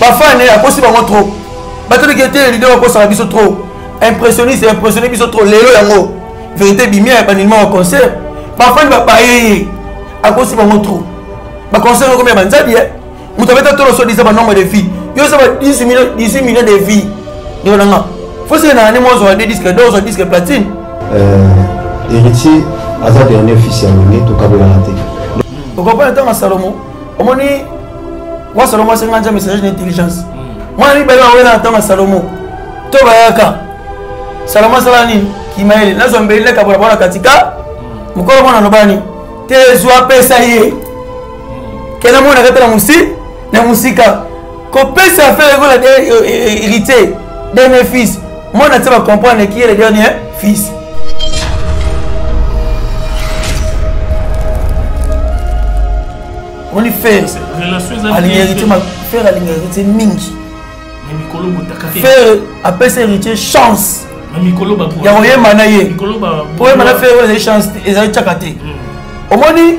bafane akosi bango trop batoliki ete lido bakosaka biso trop impressionniste impressionne biso trop lelo yango verité bimi ya banilima wa concert bafane babaye ye akosi bango trop baconcert okomi ya banzabi ye moto abeta tolo sodisa banombre de vie yo eza ba 18 million de vie ndeko nanga fosi na ane mozwa de disque do ozwa disque platine héritier aza dernier fils ya longe tokabelana te okompana ntango ya salomo omoni mwa salomo asenga nzambe sagesse na intelligence hmm. mwana mibale bawela na ntango ya salomo to bayaka salomo asala nini kimayele nazwa mbeli nakabola bana katika hmm. mokolo mwana alobani te ezwa pesa ye hmm. kenda mwana akatala mosi na mosika kopesa affaire ekola de eh, eh, eh, héritier dernier fils mwana ti bacomprendre qui est le dernier fils oni fer alinga héritier fer alinga héritier mingi fer apesa héritier chance ya koyemba na ye koyemba na fer oyo ezali chance te ezali tiaka te omoni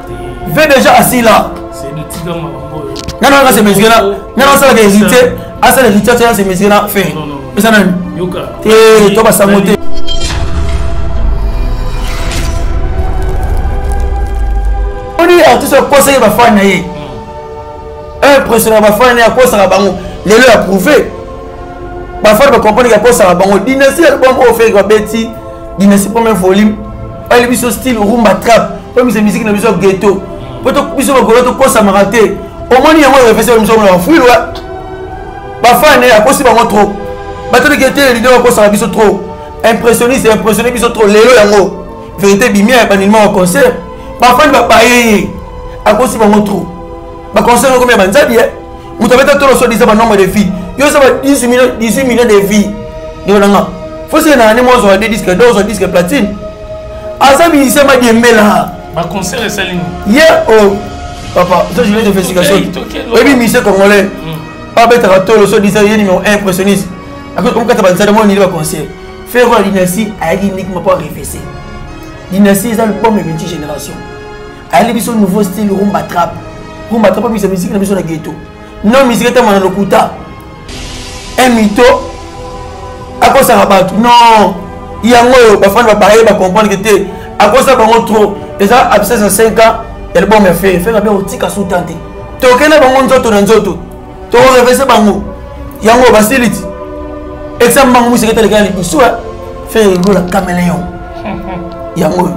ve dejà asila nani wana se mesure na nani asalaka héritier asala héritier tia se mesure na fin eza nani te to basango te oni artiste akosaki bafani na ye impressionnaka bafani na ye akosaka bango lelo ya prouve bafani bacomprendre ke akosaka bango dynastie album oyo feke babeti dynastie première volume bayeli biso style rumba trap oyebisa miziki na biso ya ghetto po biso bagola tokosamaka te omoni yango refese ya biso na fuile wa bafane akosi bango trop bataleki te lido bakosaka biso trop impressionniste impressionne biso trop lelo yango verité bimia ya bandinima ya concert bafane babaye ye akosi bango trop Ba concert ekomi ya banzabi eh. Moto abeta tolo soit disant ba nombre de vie. Yo eza ba 18 millions 18 millions de vie. Ndeko nanga. Faut se na ne mo zo de disque do zo disque platine. Aza bi se ma di mela. Ba concert esali ni. Ye oh papa, ça je l'ai de festication. Oyebi mise congolais. Hmm. Pas betaka tolo soit disant ye numéro 1 impressionniste. Après comme kata banzabi mo ni ba concert. Faire la dynastie ayaki uniquement pour rêver. Dynastie eza le pomme de multi génération. ayeli biso nouveau style rumba trap rumba trap abisa miziki na biso na geto no miziki etama na lokuta emito akosaka bato non yango oyo bafani babaye bacomprendre ke te akosa bango trop eza absence ya 5 ans ya liboma ya fere fere abe otika suta te tokende bango nzoto na nzoto tokorevese bango yango basiliti exame bango moseke talekela liboso fere lola cameleon yango oyo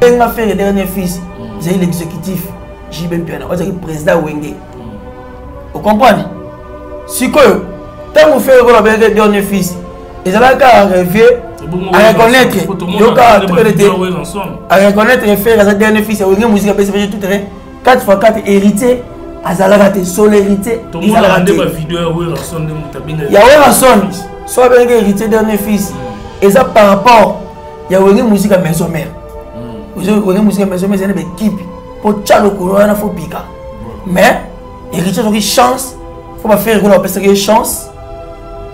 benga ferre dernier fils ezali l'exécutif jb mpiana ozalaki président wenge ocomprendre sikoyo ntango ferre kola benga dernier fils ezalaki kaka reve areconnaitre yoka tokende te areconnaitre ferre aza dernier fils ya wenge musika apesi biso tout terrain 4 fois 4 héritier azalaka te solo héritier ezalaka te ya werrason so abengaki héritier dernier fils hmm. eza par rapport ya wenge musika maison mère hmm. wenge musika maison mère eza na baekipe mpo tya lokolo wana fo pika mais héritier azwaki chance mpo bafere kuna bapesaki ye chance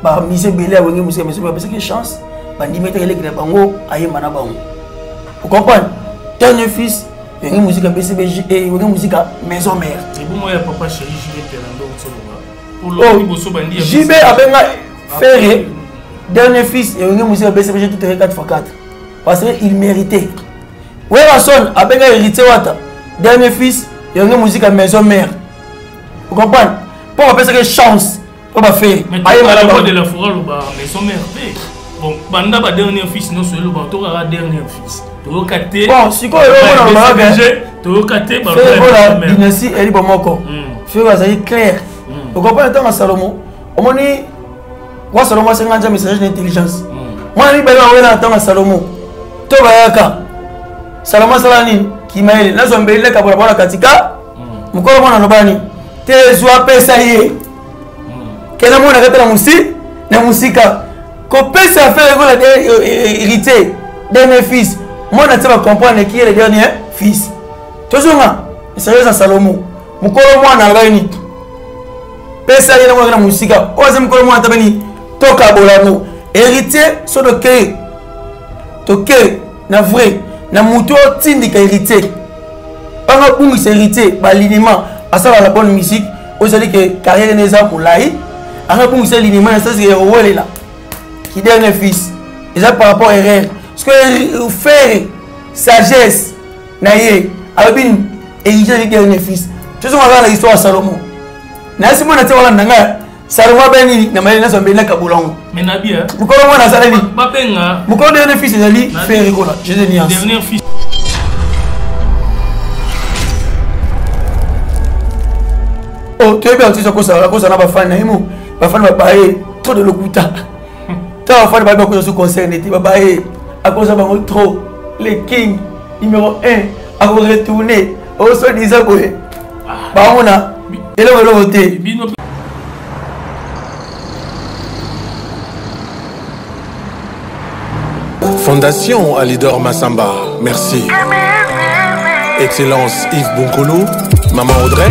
bamise ebele ya wenge musika maison mère bapesaki ye chance bandimi etaki elekela bango ayemba na bango ocomprendre dernier fils wenge muzika bcbg eh, wenge muzika maison mère jb oh, abenga ferre dernier fils ya wenge muzika bcbg tout 4 x 4 parce que il méritait werason abenga héritier wata dernier fils ya wenge muzika maison mère vous comprenez mpo bapesaki chance po bafe baye malamu de la fora loba maison mère te bon banda ba dernier fils nyonso eloba to kaka dernier fils toyoka te bon sikoyo toyoka te baloba dynastie elibo moko hmm. feo azali claire hmm. okompana ntango ya salomo omoni wa salomo asenga nzambe sagesse na intelligence hmm. mwana mibale bawela na ntango ya salomo to bayaka salomo asala nini kimayele nazwa mbeli nakabola bwana katika mokolo mwana aloba nini te zwa apesa ye kenda mwana akata na mosi na mosika kopesa affaire ekola héritier eh, eh, eh, dernier fils mwana tia bacomprendre qui est le dernier fils tozonga esakeli na salomo mokolo mwana alobaki nini pesa ye nango na mosika oyo aza mokolo mwana tabani tokabola yango héritier so tokei tokei na vrai na moto otindika héritier banga abungisa héritier balinima asala la bonne musique ozali ke carrière ene eza molai anga abungisa linima na sasike owelela ki dernier fils eza par rapport erreur ceque euh, fere sagesse na ye alobi héritier ki dernier fils tozonga kaka na histoire ya salomon nayasi mwana te wana na ngai salongo abe nini na mayele nyonso ambe nakabola yango mokolo mwana asaleli mokolo dernier fils ezali ferre kola jese niance oh, toyebi artiste akosala akosala na bafani na ye mo bafani babaye trop de lokuta ntango bafani bayebi akoza su concerne te babaye akoza bango trop le king numéro 1 akoretourne osodisa boye baomona eloko eloko te Fondation Alidor Massamba, merci. Excellence Yves Bonkolo, Maman Audrey.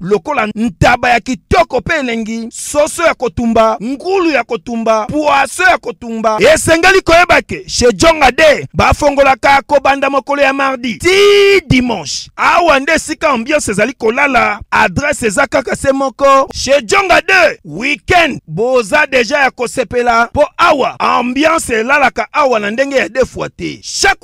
lokola ntaba ya kitoko mpe elengi, soso ya kotumba, ngulu ya kotumba, pwaso ya kotumba. Esengeli koyeba ke chez Jonga de bafongolaka kobanda mokolo ya mardi ti dimanche. Awa nde esika ambiance ezali kolala, adresse eza kaka se moko chez Jonga de. Weekend boza deja ya kosepela mpo awa ambiance elalaka awa na ndenge ya defwa te. Chaque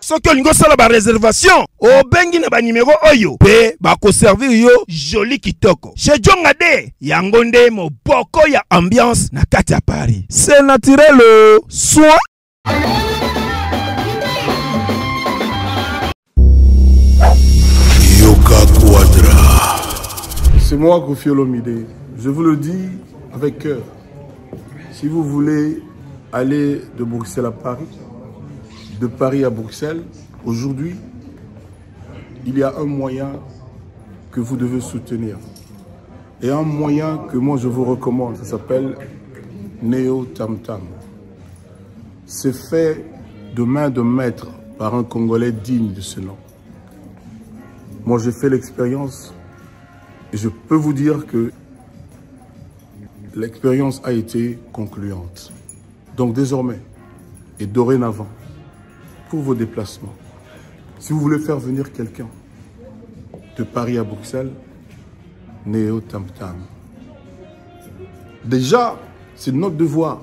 soki olingi osala bareservation obengi na banimero oyo mpe bakoservir yo joli kitoko chez jonga de yango nde moboko ya ambiance na kati ya paris se naturel soin yoka quadra c'est moi Kofi je vous le dis avec cœur si vous voulez aller de Bruxelles à Paris de Paris à Bruxelles aujourd'hui il y a un moyen que vous devez soutenir. Et un moyen que moi je vous recommande, ça s'appelle Neo Tam Tam. C'est fait de main de maître par un Congolais digne de ce nom. Moi j'ai fait l'expérience et je peux vous dire que l'expérience a été concluante. Donc désormais et dorénavant, pour vos déplacements, si vous voulez faire venir quelqu'un, de Paris à Bruxelles, Néo Tam Tam. Déjà, c'est notre devoir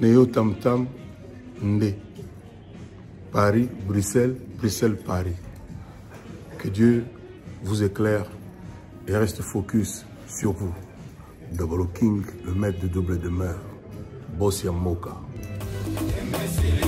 Neo tam tam, nde paris bruxelles bruxelles paris que dieu vous éclaire et reste focus sur vous double king le maître de double demeure boss Moka.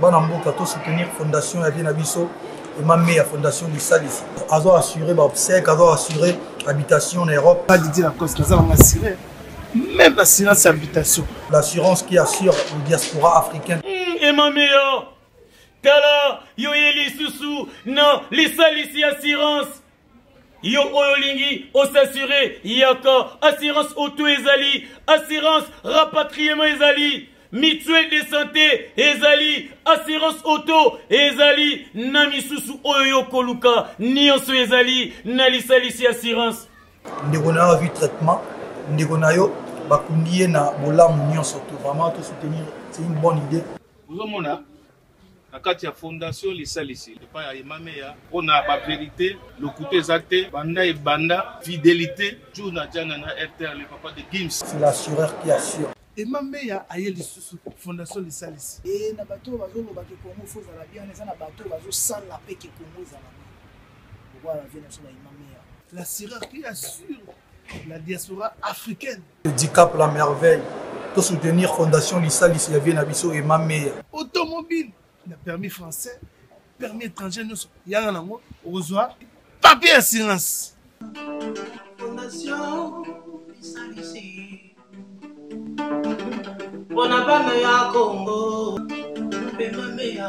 bana mboka to soutenir fondation ya vie na biso emame ya fondation lisalisi azo assurer ba obsèque azo assurer habitation na europe adidi na cause naza nanga assurer même assurance ya habitation l'assurance qui assure le diaspora africain hmm, emame yo tala yo ye lisusu na lisalisi assurance yo oyo olingi osasure yaka assurance auto ezali assurance rapatriement ezali mutuelle de santé ezali assurance auto ezali na misusu oyo yo okoluka nyonso ezali na lisalisi assurance ndeko na yo azwi traitement ndeko na yo bakundi ye na bolamu nyonso to vraiment tosoutenir c'est une bonne idée ozomona na kati ya fondation lisalisi epai ya emameya mpo na baverite lokuta eza te banda ebanda fidelité jour na jana na rtr le papa de gims l'assureur qui assure ema meya aye lisusu fondation lisalisi e na bato oyo bazoloba ke kongo fo ezala bien eza na bato oyo bazosala mpe ke kongo ezala bien okoala vie na biso na ema meya l'assureur qui assure la diaspora africaine Dicap la merveille to soutenir fondation lisalisi ya vie na biso ema meya automobile na permis français permis étranger nyonso yanga nango okozwa papier ya silence mpona bana ya kongo pema meya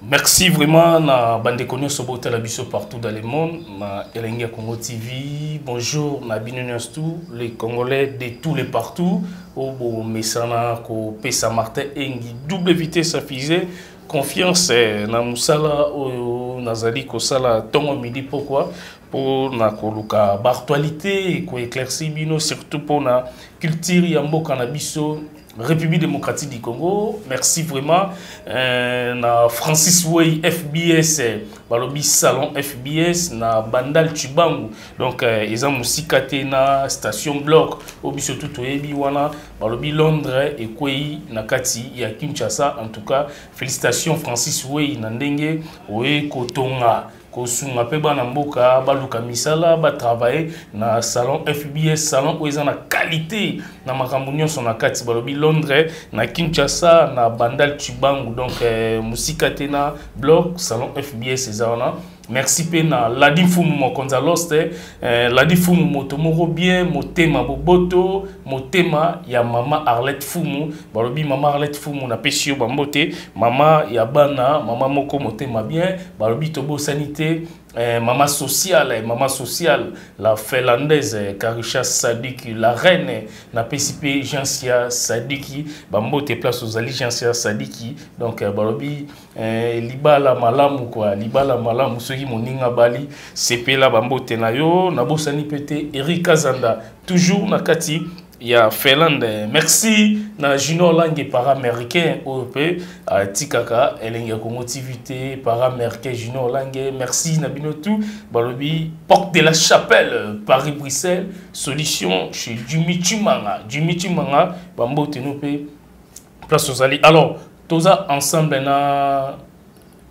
Merci vraiment na bande connu sur la biso partout dans le monde na Elengia Congo TV. Bonjour na binonios tout les Congolais de tous les partout. Obo mesana ko pesa Martin Engi double vitesse affisée confiance eh, na musala oyo nazali kosala tongo midi pourquoi pour na koluka ba actualité ko éclaircir bino surtout pour na culture ya mboka na biso République démocratique du Congo, merci vraiment euh, na Francis Way FBS, euh, balobi salon FBS na Bandal Chibangu. Donc euh, ils ont musika na station bloc obi surtout toyebi wana balobi Londres et Kwei na kati ya Kinshasa. En tout cas, félicitations Francis Way na ndenge oye kotonga kosunga mpe bana mboka baluka misala batravaille na salon fbs salon oyo eza na qualité na makambo nyonso na kati balobi londres na kinshasa na bandal chibangu donc eh, mosika te na blog salon fbs eza wana merci mpe na ladi mfumu mokonzi ya loste Eh, ladi fumu moto moko bien motema boboto motema ya mama arlette fumu balobi mama arlette fumu napesi yo bambote mama ya bana mama moko motema bien balobi tobosani te eh, mama sociale eh, mama sociale la finlandaise eh, karisha sadiki la reine napesi mpe jansia sadiki bambote place ozali jansia sadiki donc eh, balobi Eh, libala malamu kwa libala malamu soki moninga bali sepela bambote na yo nabosani mpe te eric kazanda toujours na kati ya finlande merci na junior lange paraaméricain oyo mpe atikaka euh, elenge ya congo tv te paraaméricain junior lange merci na bino tout balobi porte de la chapelle paris bruxelles solution chez jumi chimanga jumi chimanga bambote no mpe place ozali alors toza ensemble na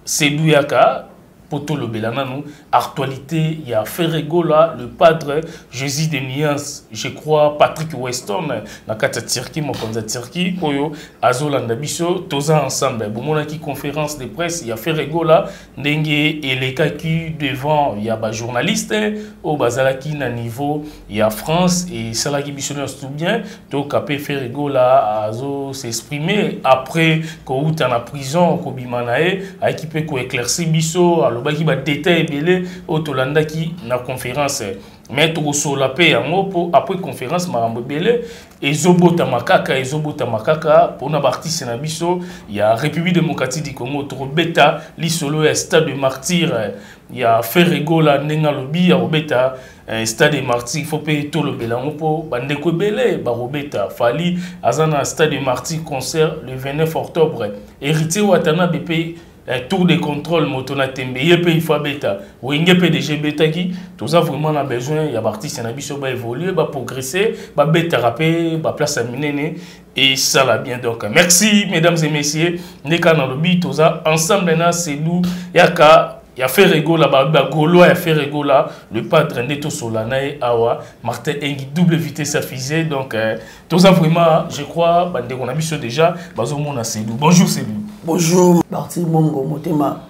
sedu yaka mpo tolobela nanu actualité ya ferregola le padre jésus de nuance je crois patrick weston na kati ya turquie mokonzi ya turquie oyo azolanda biso toza ensemble bomonaki conférence de presse ya ferregola ndenge elekaki devant ya bajournaliste oyo bazalaki na niveau ya france esalaki biso nyonso tout bien toyoka mpe ferre gola azo s'exprime après kowuta na prison kobima na ye ayaki mpe koeclairci biso alobaki badetail ebele oyo tolandaki na conférence mais tokosola mpe yango mpo après conférence makambo ebele ezobotama kaka ezobotama kaka mpona baartiste na biso ya république démocratique du congo tokobeta lisolo ya stade de martyre ya ferre gola ndenge alobi akobeta Eh, stade de martyr faut mpe tolobela yango mpo bandeko ebele bakobeta fali aza na stade de martyr concert le 29 octobre héritier watanabe mpe eh, tour de contrôle moto na tembe ye mpe il faut abeta wenge mpe deja ebetaki toza vraiment na besoin ya baartiste na biso baévolue baprogresse babetaka mpe baplace ya minene Et ça la bien donc. Merci mesdames et messieurs. Neka na lobi toza ensemble na Cédou yaka ya ferego la ba gaulois ya ferego la le padre nde tosola na ye awa martin engi double vitesse ya fusée donc euh, toza vraiment je crois bandeko na biso déjà bazomona sedu bonjour sedu bonjour martin mongo motema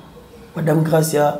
madame gracia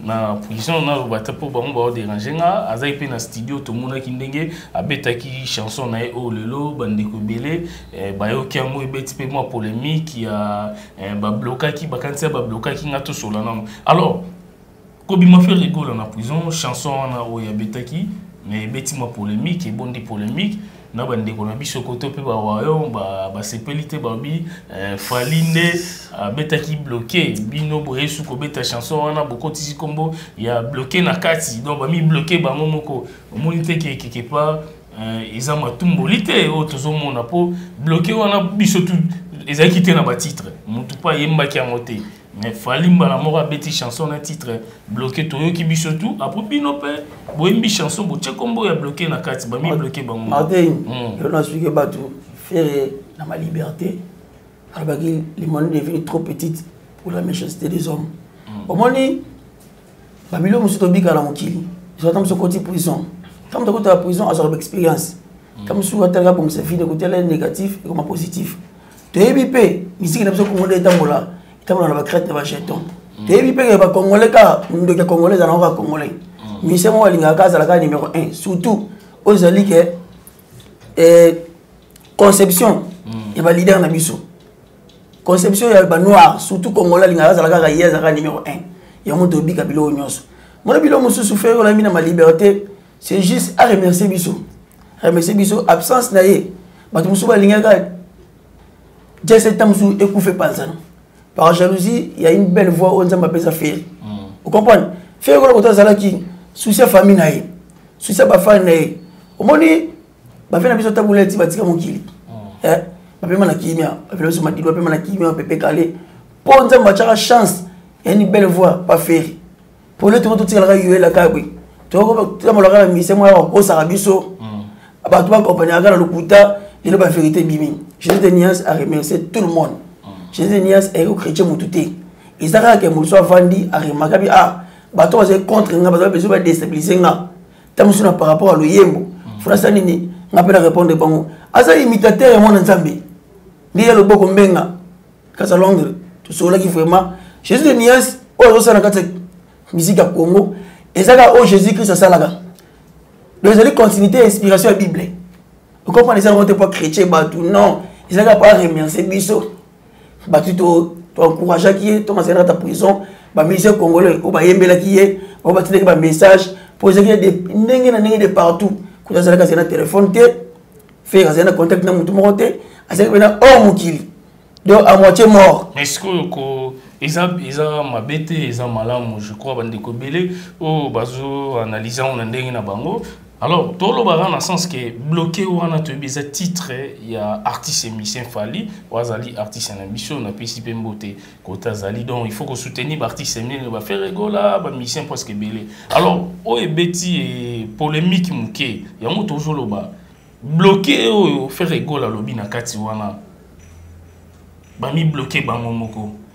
na prison naloba ata mpo bango baoderange nga azalaki mpe na studio tomonaki ndenge abetaki chanson na ye oyo oh, lelo bandeko ebele eh, bayoki yango ebeti mpe mwa polémique ya eh, bablokaki bakanisi ya bablokaki nga tosola nango alors kobima fe rigola na prison chanson wana oyo abetaki mais ebeti mwa polémique ebondi polémique na bandeko na biso koto mpe baroyaume basepeli te babi eh, fali nde abetaki bloke bino boye su kobeta chanson wana bokotisi nkombo ya bloke na kati donc bamibloke bango moko omoni te ke quelque part eh, eza matumboli te oyo tozomona mpo bloke wana biso tu ezalaki te na batitre motu mpo ayembaki yango te mais fali mbala moko abeti chanson na titre bloqué toyoki biso tout apres bino mpe boyembi chanson botie nkombo ya bloqué na kati bami bloqué bango martin hmm. yo nasuki bato fere na ma liberté alobaki le monde devenu trop petite pour la méchanceté des hommes hmm. omoni babilo mosusu tobika na mokili zata mosusu okoti prison ta moto akotaka prison azwaka baexpérience ta mosusu atalaka abongisa vide kotala ye négatif ekoma positif toyebi mpe miziki na biso kongo nde etambola etambola na bacrete na bajeton toyebi mpe ke bacongolais ka ndoki ya congolais ezalaka kaka congolais musicien moko alingaka ka azalaka numéro 1 surtout oyo ezali ke eh, conception ya baleader na biso conception ya ba noir surtout congolais alingaka azala kaka ye azalaka numéro 1 yango tobika biloko nyonso mona biloko mosusu fere olambi na maliberté c'est juste a remercier biso remercier biso absence na ye bato mosusu balingaka jese ntango mosusu ekufa epanzana par jalousie ya une belle voix oyo nzambe apesa fere mm. ocomprendre fere kona kota azalaki souci ya famille na ye souci ya bafani na ye omoni bavie na biso tabula eti batika mokili mm. eh, bapema na kimia bavie na biso madilu bapema na kimia bapepe kale mpo nzambe batiaka chance yani belle voix baferi mpo nde toko totikalaka yuela kabwe tokotambolaka na mise mwa bakosaka biso mm. bato bakompaniaka na lokuta lelo baverité ebimi jesus de nias a remercie tout le monde mm. jesus de nias ayeki kochrétien motu te eza kaka ke moto so avandi aremakabi a ah, bato bazali contre nga bazali besoin badestabilise nga ntango mosusu na par rapport ya loyembo mm. fona asala nini nga mpe na répondre bango aza imitateur ya mwana nzambe nde ya loboko mbenga kasa londres tosololaki vraiment jésus de nias oyo azosala na kati ya miziki ya congo ezaka oyo jésus christ asalaka donc ezali continuité ya inspiration ya bible okomprendre eza yango te mpo chrétien bato non ezalaka mpo aremercie biso bato to toencourageaki ye ntongo azalaki na kata prison bamusicien congolais oyo bayembelaki ye oyo batindaki bamessage mpo ezalaki ndenge na ndenge de partout kuta azalaki azali na telefone te fere azali na contact na motu moko te azalaki mpena or mokili donc à moitié mort mais sikoyo ko eza eza mabe te eza malamu je crois bandeko ebele oyo bazoanalyse yango na ndenge na bango alors tolobaka na sens que bloqué wana toyebi eza titre ya artiste émission fali oyo azali artiste na biso napesi mpe mbote kote azali donc il faut kosoutenir baartiste minene baferegola bamusicien presque ebele alors oyo ebeti e, polémique moke yango tozoloba bloqué oyo ferregola alobi na kati wana bamibloke bango moko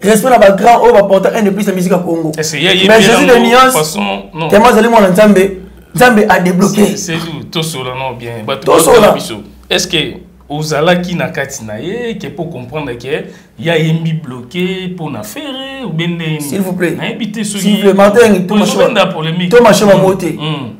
respect na bagrand oyo baporta un de plus ya musique ya congo mais jésus de nuance tellement azali mwana nzambe nzambe adebloke tosola no bien tosola est ce que ozalaki na kati na ye ke mpo comprendre ke ya yembi bloke mpo na fere obe ndeni s'il vous plaît nayebi te soki martin tomasheba bango te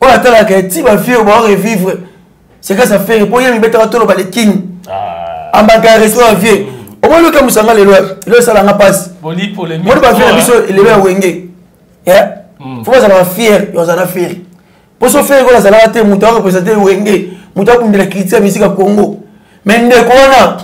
oyo atalaka ye ti bafie oyo bao revivre sekasi afere mpo ye mibetaka toloba le king ah. ambaka ya restaurant vie omoni okamwisa nga lelo lelo esala nga mpasi moni bafie na biso elelo ya wenge hmm. fo bazalaka fiere ozala fere mpo so fere kola azalaka te moto arepresente wenge moto abundela kiliti ya misika congo me ndeko wana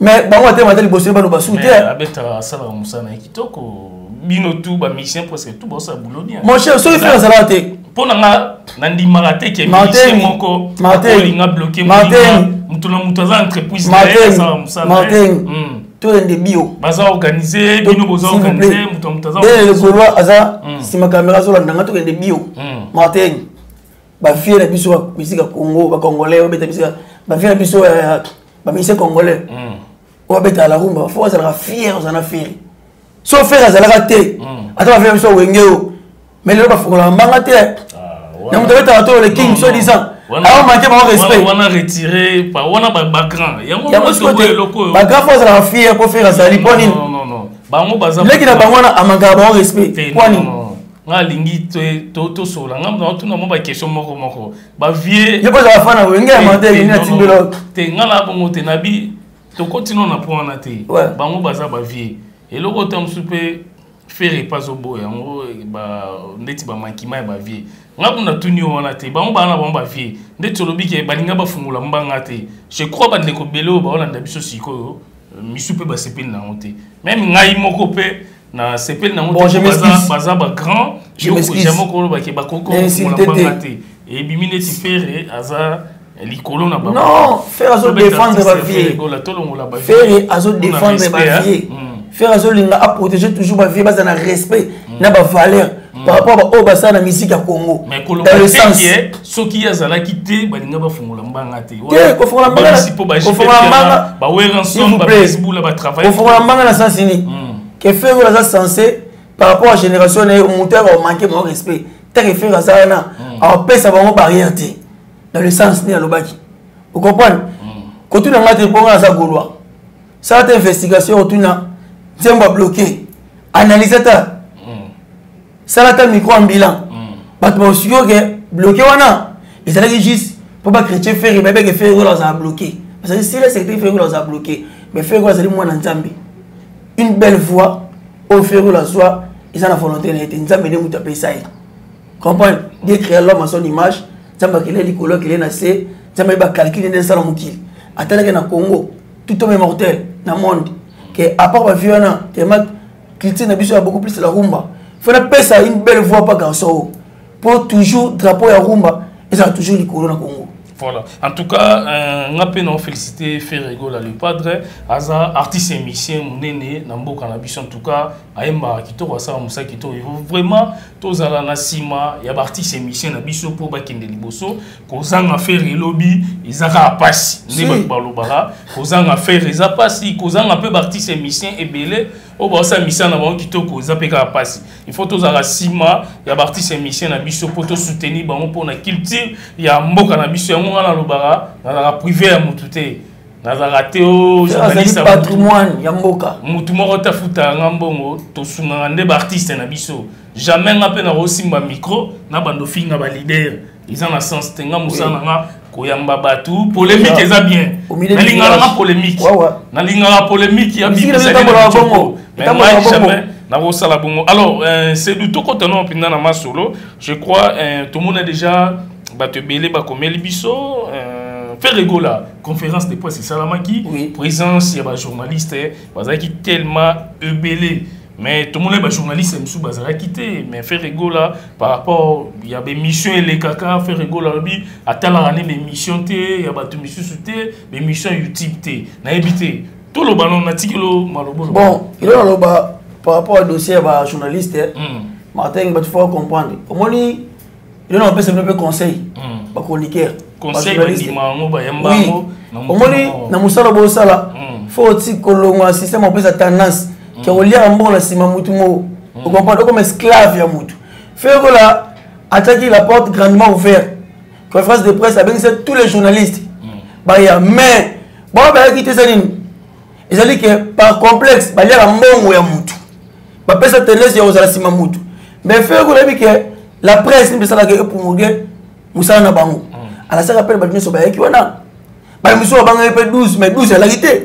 mais bango batema ata liboso yeba loba sute abetaka asalaka mosala na ye kitoko bino tu bamusicien presque tu baosala boulot bien mon cher soki fela azalaka te mpo na nga nandimaka te ke musicien moko olinga bloke moto na moto aza entreprise na ye asala mosala hmm. toyende bio baza organise bino boza organise moto na moto aza le golois aza nsima hmm. kamera azolanda nga tokende bio hmm. martin ba vieux na biso ba musique ya Congo ba congolais ba beta musique ba vieux na biso ya ba musiciens congolais mm. oyo abetaka la rumba fo azalaka fier oza na feri so feri azalaka te mm. ata baferi ya biso wenge oyo mai lelo bafongola bambanga te ah, na moto abetaka to le king so disant aomake bango respectbagrand fo azalaka fier mpo feri azali mpo nini leki na bango wana amangaka bango respect mpo nini nga alingi tosolola nga naotuna mwa baquestion moko moko bavieuxfana wenge ya mandeli nini atimbela te nga na bongo te nabi tokotino na po wana te bango baza bavieux eloko ta mosusu mpe fere epa azoboya yango ndeti bamakima ya bavieux nga kuna tuni yo wana te bango bana bango bavieux ndeti olobi ke balinga bafungola mbanga te je crois bandeko bele oyo baolanda biso sikoyo misu mpe basepeli na yango te meme ngai moko mpe na sepeli nango bon, baza, baza ba grand jamais okolobaki bakoki komola te ebimi neti fere aza likolo na bango non fere azo défendre ba vie fere azo défendre ba vie fere azolinga aprotéger toujours ba vie baza na respect mm. na ba valeur mm. par rapport baoyo basala na musique ya congo dans le sens soki ye azalaki te balinga bafungola mbanga te kofungola mbanga baweranson babasibula batravaille kofungola mbanga na sens ini mm. ke ferre aza sensé par rapport à génération na ye moto ya bamanke mao respect ntango efere aza wana hmm. apesa bango barrière te dans le sens nini alobaki okomprendre hmm. kotuna ngai te mpo ngai aza golois sala ata investigation otuna nzembo abloke analyse ata mm. sala ata micro en bilan mm. bato baosiki oke bloke wana ezalaki juste mpo bachrétien ferre babeke ferre oyo azala bloke bazali sila secteur ferre oyo azala bloke mais ferre oyo azali mwana nzambe une belle voix oyo ferre oyo azwa eza na volonté na ye te nzambe nde moto apesa ye comprendre dieu créa l'homme à son image nzambe akele likolo akele na se nzambe ye bacalcule nde nsala mokili atalaki na congo tout homme est mortel na monde que à part ba vieux wana tellement culture na biso ya beaucoup plus la rumba faut na pesa une belle voix pas garçon po toujours drapeau ya rumba ezala toujours likolo na Congo voilà en tout cas euh, nga mpe nao félicité ferregola le padre aza artiste et musicien monene na mboka na biso en tout cas ayembaka kitoko asala mosala kitoko vraiment tozala na nsima ya baartiste et musicien na biso mpo bakende liboso kozanga fere elobi eza kaka mpasi nde bato balobaka kozanga fere eza mpasi kozanga mpe baartiste émission ebele oyo baosala misala na bango kitoko eza mpe kaka mpasi il faut tozalaka nsima ya baartiste émission na biso mpo tosoutenir bango mpo na culture ya mboka na biso yango ngai nalobaka nazalaka privé ya motu te nazalaka te oh, patrimoine ya mboka motu moko te afutaka nga mbongo tosungaka nde baartiste na biso jamais nga mpe nakosimba micro na bando finga balider eza na sens te nga mosala na nga koyamba bato polémique eza bien nalingaka nga polémique nalingaka polémique ya bibisaetambolabongo nakosala bongo alors euh, sedu tokota nao mpenza na masolo je crois euh, tomona déjà bato ebele bakomeli biso euh, ferre gola conférence de presse esalamaki présence ya bajournaliste eh, bazalaki tellement ebele mais tomonaki bajournaliste mosusu bazalaki te mais ferre gola par rapport ya bémission elekaka frère egolo alobi atalaka nde bémission te ya bato misusu te bémission youtube te nayebi te toloba no natikelo malobolo bon ilo naloba par rapport ya dossier ya bajournaliste eh, hmm. martin bato fo comprendre omoni ilo na bapesa bino mpe conseil hmm. bachroniqueur omoni na mosala bosala hmm. fo oti kolongwa système opesa tendance ke koliaka mbongo na nsima mutu moko mm. okomprendre okoma esclave ya mutu fekola ataki la porte grandement ouverte conférence de presse abengisa tous les journalistes mm. baya mais bango bayaki te eza nini ezali ke par complexe baliaka mbongo ya mutu bapesa tendance ya kozala nsima mutu mais feko nayebi ke la presse mpe esalaka epromoge mosala na bango mm. alasaka mpe na bato nyonso bayaki wana bana misusu babangaki mpe 12 mais 12 alaki te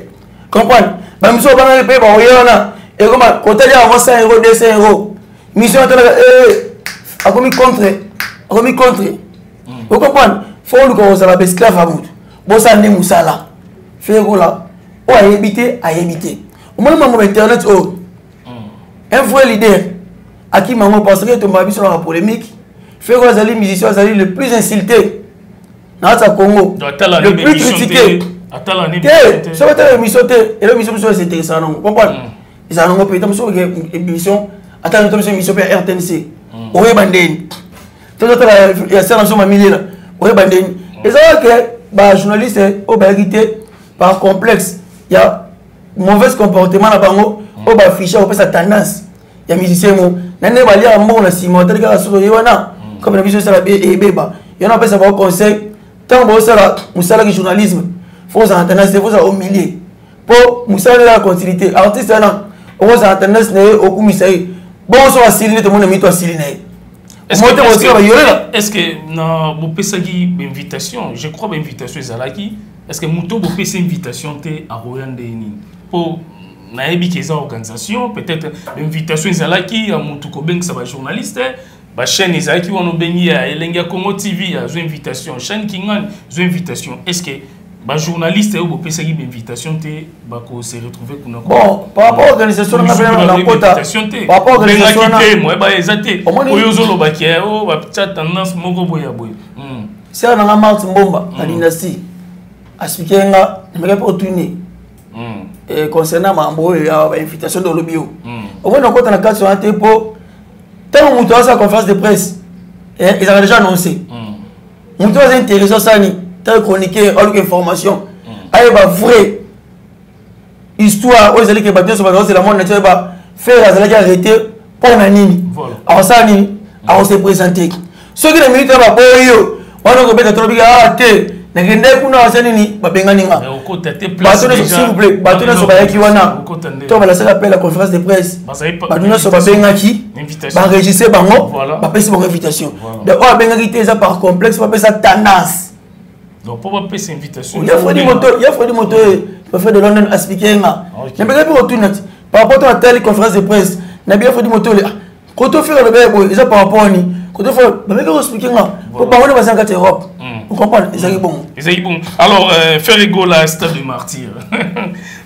comprendre bana misusu babangaki mpe baoye wana ekoma kotali yango 100 euro 200 euro mission atalaka eh, eh, akomi contre akomi contre hmm. ocomprendre fo oluka kozala baesclave ya motu bosala nde mosala fekola oyo ayebi te ayebi te omoni mambo ma internet oyo oh. hmm. un vrai leader akima yango parce que etomba biso na bapolémique fekola azali musicien azali le plus insulté naza congo le plus critiqué te soki otala émission te elo émission biso eza intéressant nango comprendre mm. ezala nango mpe ta mosusu émission ata nto biso émission mpe ya rtnc mm. oyeba ndeni tozotala ya sere na biso mamilela oyeba ndeni mm. ezala ke bajournaliste oyo bayaki te par complexe ya mauvais comportement na bango oyo bafiche kopesa tendance ya musicien mo na ndenge baliaka mbongo na nsima otali kaka soso ye wana comme na biso esala ebeba ye wana apesa bango conseil ntango baosala mosala ki journalisme fo kozala tendance te fozala au milieu mpo mosala nde kaka continuité artiste wana okozala tendance na ye okumisa ye bongo soki asili nde tomona mito asili na ye mote kosila bayolela est ce que na bopesaki bainvitation je crois bainvitation ezalaki est ce que moto bopesa invitation te akoya ndenge nini mpo nayebi ke eza organisation peut-être invitation ezalaki ya motu kobengisa bajournaliste bachaîne ezalaki wana obengi ya elenge ya congo tv azwa invitation chaîne kingani zwa invitation est ce que bajournaliste oyo bopesaki bainvitation te bakose retrouve kuna bon par rapport organisation eza te oyo ozolobaki o batya tendance moko boye ya boye sera nanga marte mbomba na dynastie aspike nga meke mpe otuni mm. eh, concernant mambo oyo ya bainvitation nde olobi yo mm. omoni okota na kati wana te mpo ntango moto asala conférence de presse eh, ezalaka déjà annoncé mm. moto aza intéressé asani ntango chroniquer aluka information ayeba vrai histoire oyo ezali ke bato nyonso bazala ozela mwana nati ayeba fere azalaki arrete mpo na nini akosala nini akose presente soki na minute wana baboyi yo wana okobeta tolobika awa ah, te nakende kuna wasa nini babengani nga bato nyonso silvouplait bato nyonso bayaki wana to balasaka mpe la conférence de presse bato nyonso babengaki baregistre bango bapesi bango invitation donc oyo abengaki te eza par complexe bapesa tendance ya fredi moto ye bafredi de london aspike nga ah, nabengaki mpe kotuna ti par rapport to atali conférence de presse na bien fodi motole ah, koto fika lobele boye eza par rapport ni koto fika bameki koexplike nga po bango nde bazanga kati europe hmm. ocomprendre ezalaki bongo ezalaki bongo alors euh, faire egola stade de martyr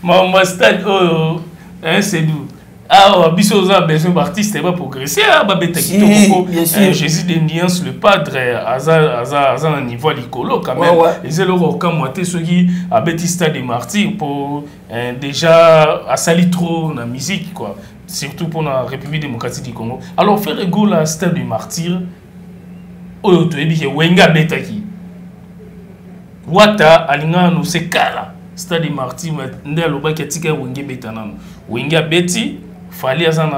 mama stade oyo oh, c'est doux awa ah, oh, biso oza besoin baartiste baprogresse ah, babetaki tokoko eh, jésus de nuance le padre aza, aza, aza na niveau ya likolo quand même eza eloko okamwa te soki abeti stade de martyr mpo eh, déjà asali trop na musique quoi surtout pour la république démocratique du congo alors faire ego la stade du martyr oyo toyebi ke wenge abetaki wata alingaka anonse kala stade du martyr nde alobaki atika ye wenge ebeta nano wenge abeti fali aza na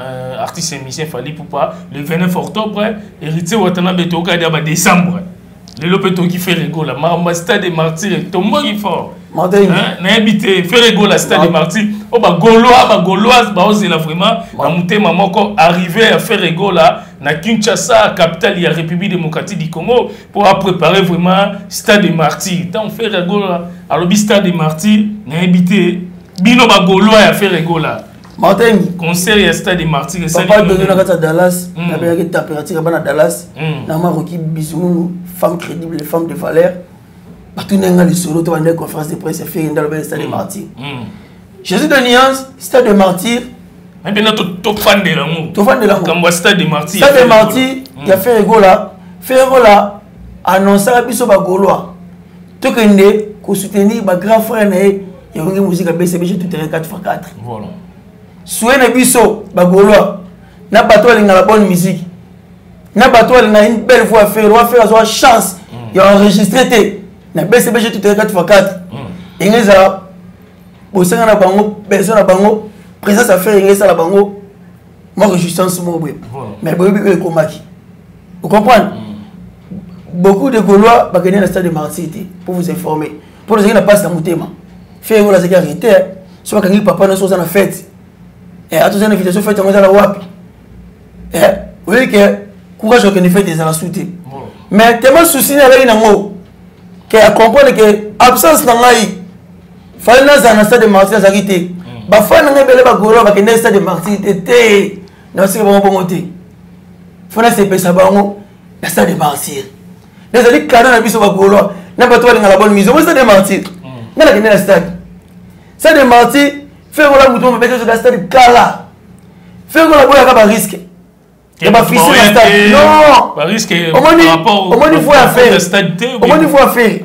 euh, artiste émission fali poupa le 29 octobre héritier watana betookadi ya badécembre lelo mpe toki fere gola makambo ya stade de martyre tomboki fort nayebi te fere gola stade de martyre oyo bagolois bagoloise baozela vraiment na motema moko arrive ya fere gola na kinshasa capitale ya république démocratique du congo mpo aprépare vraiment stade de martyre ntango fere gola alobi stade de martyre nayebi te bino bagolois ya fere gola martin concert ya stade martyr esapapa donde na kati ya dallas mm. nabelaki température ya bana dallas mm. na makoki bisununu femme crédible femme de valeur batuni nga lisolo to bande conférence de presse ya feri nde alobeli stade de mm. martyr jésus de nuance stade de martyr mpena tofandela yango tofandela yangokambo ya stade de martyr stade de martyr ya feri gola feri gola annonsaka biso bagolois tokende kosoutenir bagrand frère na ye yango nge mozika bcb je tout terrain 4 fois 4 voilà sue na biso bagolois na bato balingaka bonne musique na bato balingaka une belle voix affaire loi affaire azwa chance mm. ya enregistre te na bcb je tout terrain 4 fois 4 mm. enge ezala bosenga na bango besoin na bango présence affaire enge esala bango mwa résistance moko boye mais boyebi oyo ekomaki ocomprendre mm. beaucoup de golois bakende na stade de martyr te pour vous informer mpo nazalaki na mpasi na motema fe oyo nazalaki arete eh. soki akangi papa nyonso oza na fete eh, ata oza na invitation fete yango ezala wapi eh, oyebi ke courage okende fete ezala su te mais tellement souci nazalaki nango ke acomprendre ke absence na ngai fali nazala na stade de martir azalaki te mm. bafani na ngai ebele bagolo bakendaki stade de martir te te na basika bango bongo te fo nasepesa bango na stade de martyr nazali kada na biso bagolois na bato balinga la bonne mise omoi stade de martyr nga nakende na stade stade de martyr fekola moto mabeke ozoda stade kala fekola boyaka bariske ya bafise na stade non omoni foi ya fere omoni foi ya fere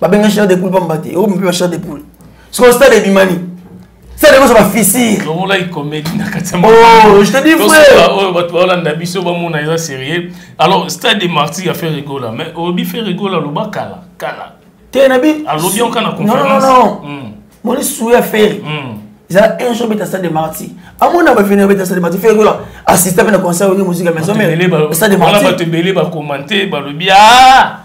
babenga chair de poule pamba te oyo mpe ba chair de poule sikoyo stade ebimani stade ekozo bafisire longolaki komedi na kati ya oh, je te dis frère oyo bato baolanda biso bamona eza sérieux alors stade de martyr ya ferre gola mais olobi ferre gola aloba kala kala te na bi alobi oka na conférence non non hmm. moni suya ferre hmm. ezala un jour beta stade de martyr amona bafini obeta stade de martyr ferre gola assista mpe na concert oyo mozika maison mais stade de martyr bato ebele bakomante balobi ah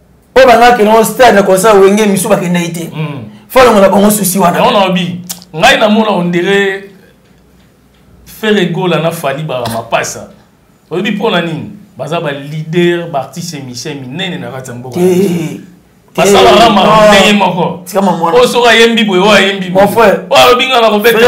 oyo bangaka kende ngo stade na concert wenge misu bakendaki te hmm. falongola bango susi wana yango naobi ngai namona ondire fere gola na fali ba mapasa oyebi mpo na nini baza balider baartiste emission minene na kati ya mboka basalaka makambo ndenge moko oyo soki ayembi boye oyo ayembi boye oyo alobi ngai nakobetebino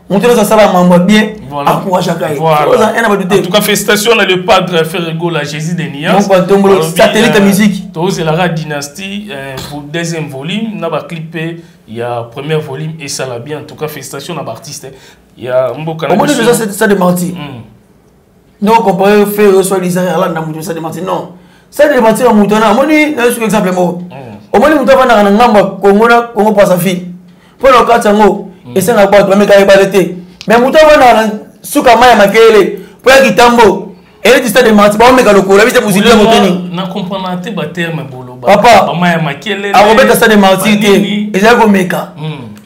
moto nyonso asala mambo ya bien encourageaka ye oza ena bato te en tout cas félicitation na le padre ferre gola jésus de niasmoko atombolo satellite ya musique euh, tozelaka dynastie euh, pour deuxième volume na baclip mpe ya premier volume esala bien en tout cas félicitation na baartiste ya mboka na biso omoni deja ça de martyr hmm. non compare fe oyo soit disant alanda moto sade martin non sade martin ya moto wana omoni nayo soki exemple moko mm. omoni moto afandaka na ngamba kongo na kongo pasa fille mpo na okati yango mm. esengaka bato bameka yebale te mais moto afandaka na suka mai ya makele mpo ya kitambo eleti stade martin baomeka lokola bise bozili ya moteni papa akobeta stade martin te ezali komeka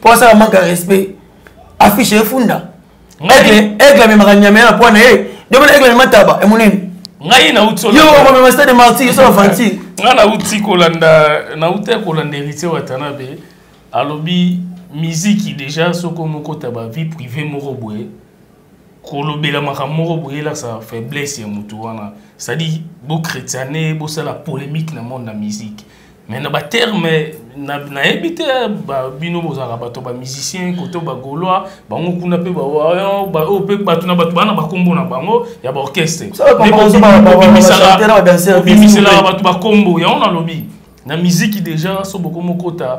mpo mm. asala manque ya respect affiche efunda aigle aigle amemaka nyamela na pwana ye domona aigle amema taba emonene ngai nauti yo okomema stade marti yo sala fanti ngai nauti kolanda nauti kolanda héritier watanabe alobi miziki déjà soki omokota ba vie privée moko boye kolobela makambo moko boye elakisaka faiblesse ya motu wana c'est-à-dire bokretiane bosala polémique na monde na musique mais na baterme nayebi te bino bozalaka bato ba musicien koto bagaulois bango kuna mpe baoyo mpe bato na bato bana bakombo na bango ya baorchestre obimiselaka bato bakombo yango nalobi na miziki déjà so bokomokota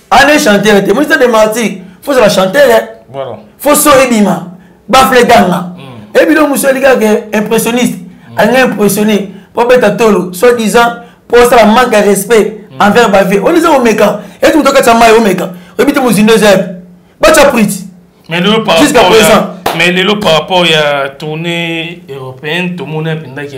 ane chanteur te monisa de marti fo ozala chanteur fo so ebima bafle ganga ebino mosu alingaka ke impressionniste alinga impressionne mpo abeta tolo soit disant mpo osala manque ya respect envers bavie oyo eza omeka eti moto akati ya mai omeka oyebi te mozindo eza yapi batya priti jusqu'à présent mais lelo par rapport ya tournée européenne tomoni apendaki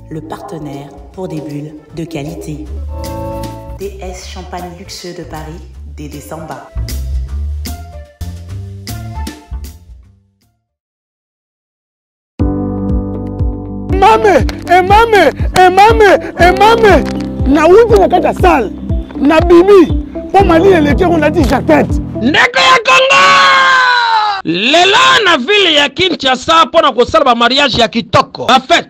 le partenaire pour des bulles de qualité. DS Champagne Luxueux de Paris, des décembre. Emame, emame, emame, emame. Na wuti na kaka salle, na bibi, po mali eleke ko lati jaquette. Ndeko ya Kongo! Lelo na ville ya Kinshasa mpo na kosala ba mariage ya kitoko. Ba fête.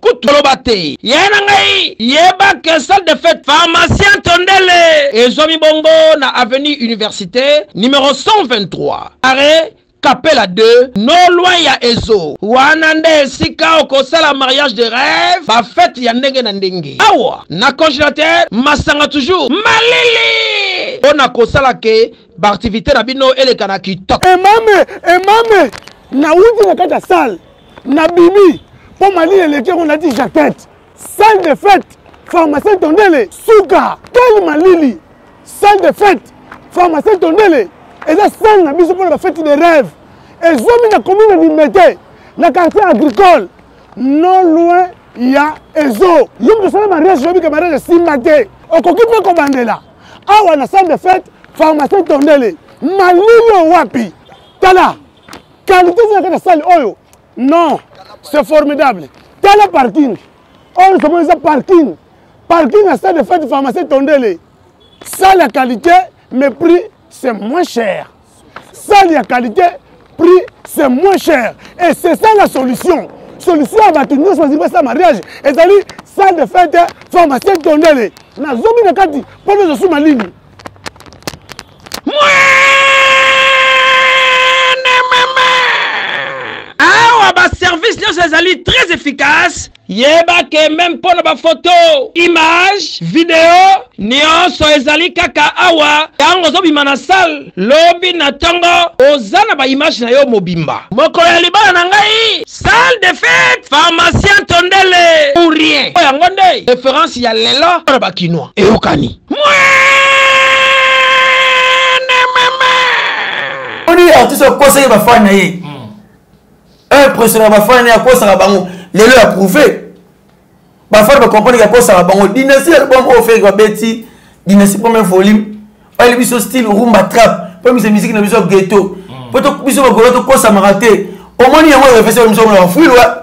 kutu loba te ye na ngai yeba ke salle de fete pharmacien tondele ezwami bongo na avenue université numero 123 arret kapela 2 no loin ya ezo wana nde esika okosala mariage de rêve bafete ya ndenge na ndenge awa na congélateur masanga toujours malili mpo na kosala ke baaktivité na bino elekana kitoko emame emame nawuti na kati ya sale na bibi mpo malili eleki yango nati jaquette salle de fête pharmacien tondele suka tel malili salle de fête pharmacien tondele eza salle na biso mpo na bafete de rêve ezomi na commune limete na quartier agricole non loin ya ezo yo moto osala mariage oyebika mariage esimba te okoki mpe kobandela awa na salle de fête pharmacien tondele malili owapi tala qualité ezalaka na sale oyo non c'est formidable tala parking oyo oh, somoni eza parking parking ya stade de fete pharmacie tondele sale ya qualité mais prix c'est moins cher sale ya qualité prix c'est moins cher et c'est ça la solution solution ya bato nyonso bazali basala mariage ezali salle de fete pharmacien tondele na zomi na kati mpo tozosuma nini service nyonso ezali très efficace yeba ke meme mpo na bafoto image video nyonso ezali kaka awa ntango ozobima na sale lobi na ntongo oza na baimage na yo mobimba mokolo ya libala na ngai salle de fete pharmacien tondele pour rien oyo yango nde reference ya lelo mpo na bakinois eyokani artiste akosaki bafani na ye impressionna hmm. bafani na ye akosaka bango lelo ya prouve bafani bacomprendre ke akosaka bango dynastie album oyo feki babeti dynastie premier volume bayeli biso style rumba trap mpo biso miziki na biso ya ghetto mpo hmm. biso bakolo tokosamaka te omoni yango refese biso na bafuilwa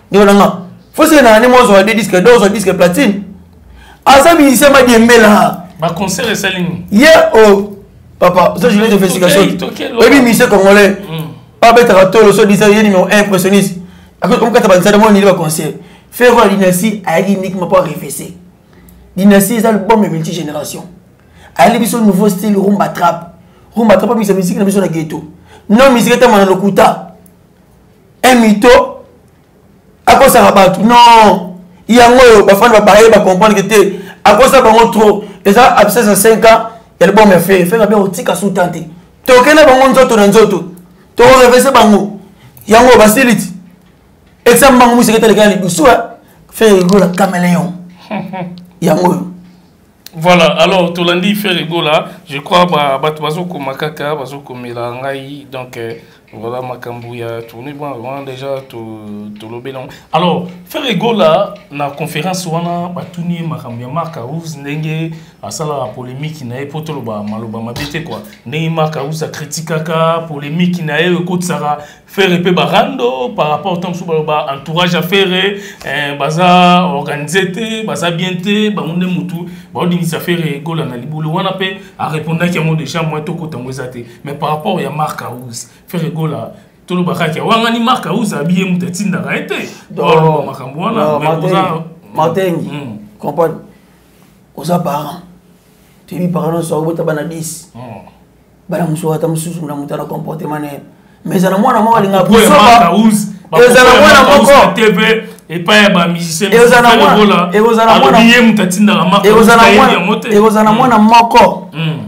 ndeko na nga foseke na ane mwa ozwaka de disque do ozwa disque platine aza musicien madiembela baconcert esali nini ye o papa oza journaliste de investigation oyebi musicien congolais hmm. babetaka tolo so disa ye numéro 1 impressionniste okokata banisada mwa nini baconcert ferro ya dynastie ayaki uniquement mpo arefese dynastie eza album ya multigénération ayali biso nouveau style rumba trap rumba trap amisa misiki na biso na ghetto no misiki etama na lokuta un mito akosaka bato non yango oyo bafani bapareil bacomprendre ke te akosa bango trop eza absence ya 5 ans ya liboma ya fere fere abe otika suta te tokende bango nzoto na nzoto tokorevese bango yango basiliti exame bango mosekete alekana lidusu fere elola cameleon yango oyo Voilà, alors Tolandi Ferre Gola, je crois bah bah bazo komakaka, bazo komela ngai donc euh, voilà makambo ya tourner bon vraiment déjà to to lobé non. Alors Ferre Gola na conférence wana batuni makambo ya Marc House ndenge asala la polémique na ye poto loba maloba mabete quoi. Ndenge Marc House a critiquaka polémique na ye ko tsara Ferre pe barando par rapport tant sur ba entourage à Ferre eh, baza organisé te baza bien te bango nde mutu ba dingisa Ferre gola na libulu wana pe a répondre ki yango déjà moi to kotango eza te mais par rapport ya Marc House Ferre gola tolobaka ki wangani Marc House abiye mutu atindaka ye te donc makambo wana mais boza matengi hmm. comprendre oza parent toyebi parent nyonso akobota bana 10 bana mosusu ata mosusu na moto ana comportement na ye mais ezala mwana moko alinga kosoba ezala mwana moko epai ya bamiziseekozala mwana moko hmm.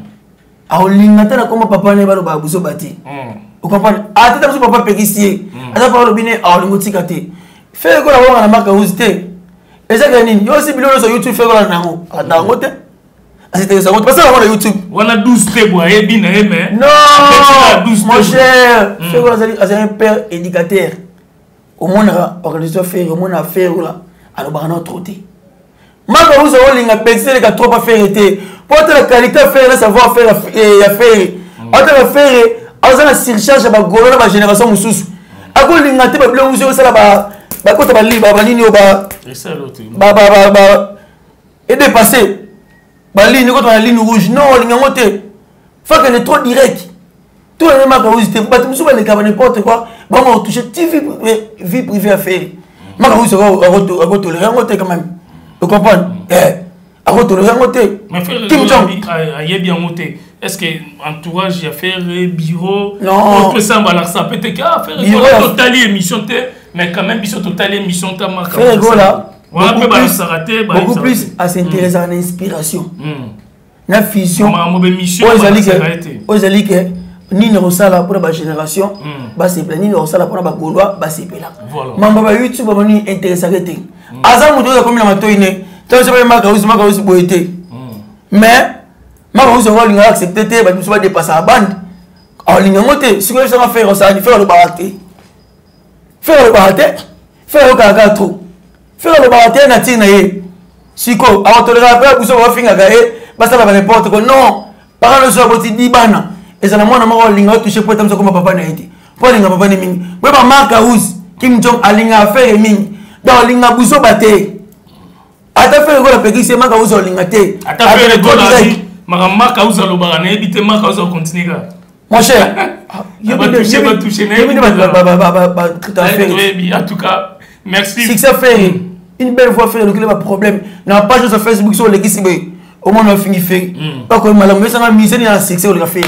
aolinga te nakoma papa na ye balobaka buzoba te hmm. okomprendre ata ta biso papa apekisi ye hmm. ata papa alobi ne aolinga otika te fe ekola wanga na makauzi te ezaka nini yo osi bilo nyonso youtube fe ekola na yango ata yango te asetelisa moto basala yango na youtube wana 12 te bo ayebi na ye mais mon cher hmm. ferre azali azali un père éducateur omonaka organisation ferre omonaka ferre ola alobaka nao trop te maka uza olinga petit eleka trop pa ferre te mpo atala qualité ya ferre na savoir ferre eh, ya ferre hmm. atala ferre aza na surcharge ya bagolo na bagénération mosusu akolinga te babiloko mosusu osala bakota banini oyo ba edepasse baligne kotwa na ligne rouge non olinga yango te fakende trop direct to na mema kauzi te bato mosusu baleka ba n'importe quoi bango otouche ti vie privée ya feri maka usi akotolere yango te quand même ocomprendre akotolere yango te kim jong ayebi yango te est ce que entourage ya ferre bureau opesa mbalakisa mpe te ke ah ferre totali émission te mais quand même biso totali émission ta maka ferre gola beaucoup plus, beaucoup plus à s'intéresser mm. à l'inspiration mm. na fusion oyo ezali ke nini ekosala mpona bagénération mm. basepela nini ekosala mpona bagaulois basepela mambo ba youtube amoni interessake te mm. aza moto oyo akomi na matoi ne ntango soki makausi makausi boye te mm. mais makausi yango alingaka accepte te bato mosusu badepasaka bande alinga yango te soki oyebisaka fere osala ni fere alobaka te fere alobaka te fere ayokaka kaka trop fere alobaka te na ntina ye sikoyo akotoleraka mpe abuso bafingaka ye basala ba n'importe quoi non paka nyonso aboti di bana ezala mwana moko alinga otouche mpo etamisa koma papa na ye te mpo alinga papa ne mingi boye bamark house kim jong alingaka fere mingi donc alinga buzoba te ata fere gola apekisi ye makauza olinga te ata fere gola makambo makauza alobaka nayebi te makauza okontinue kaka mon cher succès fere une belle voix fere lokele baproblème na page oza facebook so olekisi boye omona ofingi fere okoyemalamu esanga miseni ya succès oleka fere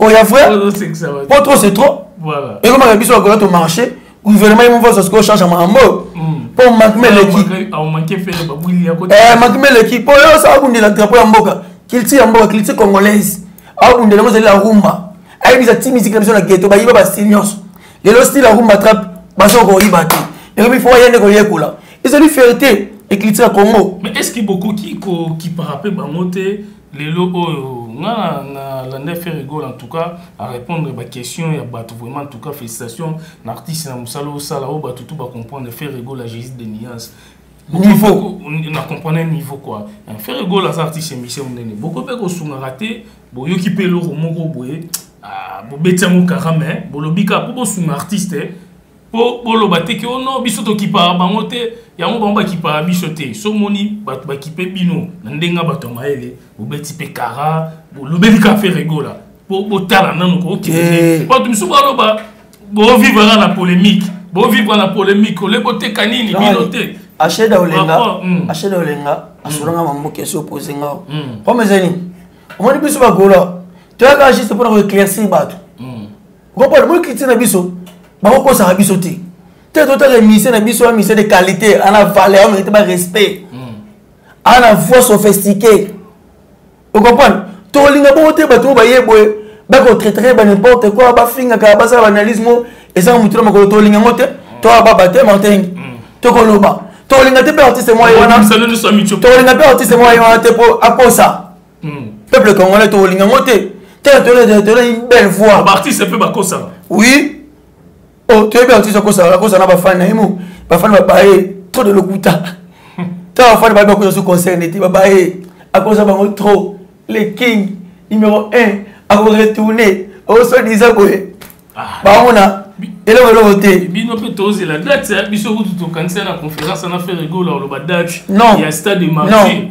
oya vrai po trop c'est trop ekomaka biso bakola to marché gouvernement ye movosa sikoyo change ya makambo oyo mpo hmm. makima eleki makima eh, eleki mpo yo osa abundela drapo ya mboka culture ya mboka culture congolaise abundela yango ezali la rumba ayebisa ti miziki na biso na geto bayiba basili nyonso lelo style ya rumba trap bazo koyiba te yango bifo baye nde koyekola ezali fierté eculture ya congo mais est ce que bokoki kokipaka mpe bango te lelo oyo nga na landa ferre rigole en tout cas a répondre ba question ya bato vraiment en tout cas félicitation na artiste na mosala osala oyo bato tout ba comprendre ferre rigole ya jésus de nuance niveau na comprendre niveau quoi ferre rigole aza artiste émission monene boko mpe kosungaka te boyoki mpe eloko moko boye ah, bobeti yango kaka mais bolobi kaka mpo bosunga artiste po boloba te ke ono oh biso tokipaka bango te yango bango bakipaka biso te so omoni bato bakipe bino na ndenge bato ya mayele bobeti mpe kara bolobeli ka fe regola po botala nanu kokende bato eh. misusu baloba bovivaka na polémique bovivaka na polémique ole boteka nini bino te asheda olenga hmm. asheda olenga hmm. asolanga mamboki esi opose ngao hmm. pome ezali omoni biso bagolo toyaka juste mpona koeclaircir bato okopona moi critique na biso bakokosaka biso te te totaka émission na biso émission de qualité ana valeur mérite ba respect ana voix sophistiqué okopona tolinga bongo te bato oyo baye boye bakotraitaka ba n'importe quoi bafingaka basala baanalyse mo ezanga motu na makolo tolinga yango te toa baba te martenge tokoloba tolinga te mpe artiste mwa ye wana tolinga mpe artiste mwa ye wana te mpo akosa hmm. peuple congolais tokolinga yango te tolai une belle voix baartiste mpe bakosaka oui oh, toyebi artiste akosaka akosa na bafani na ye mo bafani babaye trop de lokuta ta bafani bayebi akosa so concerne te babaye akosa bango trop le king numéro 1 akoretourne osodisa boye baomona eloko eloko te bino mpe tozela date biso kutu tokanisa na conférence na ferre gola oloba date ya stade martin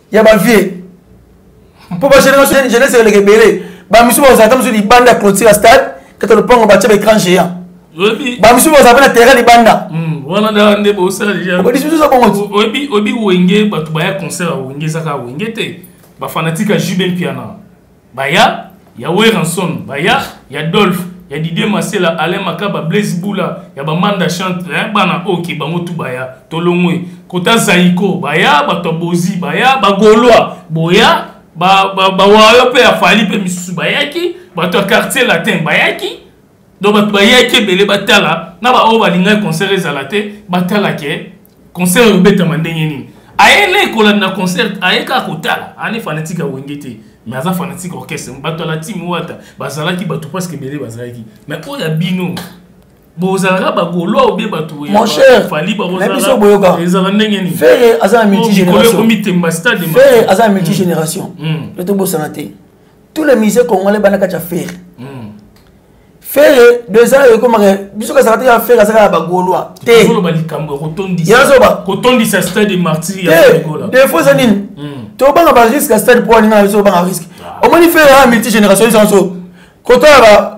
ya ba vieux mpo ba génération jeunesse eleka ebele bamisusu bazala ata mosusu libanda ya clôture ya stade kata lopango batya ba écran géant bamisusu bazala mpe na terrain libanda hmm, wana nda nde bosala dejaoyebisusuza bongo oyebi wenge bato baya concert ya wenge ezaka wenge te bafanatique ya jube mpiana baya ya weranson baya ya dolphe ya didie masela alain makaba blaise bula ya bamanda chante eh, bana oke bango tu baya tolongwe kota zaiko baya bato ya bozi baya bagolois boya bawayo ba, ba mpe ya fali mpe misusu bayaki bato ya quartier latin bayaki donc bato bayaki ebele batala na baoyo balingaki concert ezala te batala ke concert ekobetama ndenge nini aye na ekolanda na concert aye kaka kotala ani fanatike ya wenge te mais aza fanatike orchestre bato ya la team wata bazalaki bato presque ebele bazalaki mais oyo ya bino bozalaka bagolois obie bato fali baozala ndenge niniferre aza na multigénération aza na multigénération to tobosana te tous les musées congolais bana kati ya ferre hmm. ferre deux ans ekomaka biso kazaka te ya ferre azaka ya bagolois tekotondisa stade de martirdefaut eza nini hmm. tobanga barisque ya stade mpo alinga na biso obanga risque ah. omoni ferre ya multigénération isanso kotoya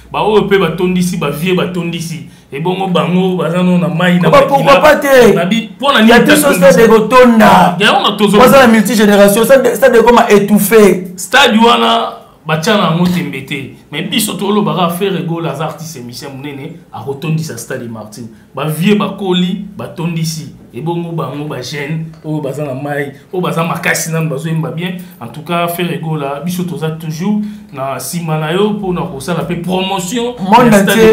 baoyo mpe batondisi bavie batondisi ebongo bango baza no na mai pourquoi te stade ekotonda baza na multigénération stade ekoma étouffé stade wana batya na yango tembe te mais biso tolobaka ferre gola aza artiste emission monene akotondisa stade martin ba vieux bakoli batondisi ebongo bango ba jeune oyo baza na mai oyo baza makasi nanu bazoyemba bien en tout cas ferre gola biso toza toujours na nsima na yo mpona kosala mpe promotion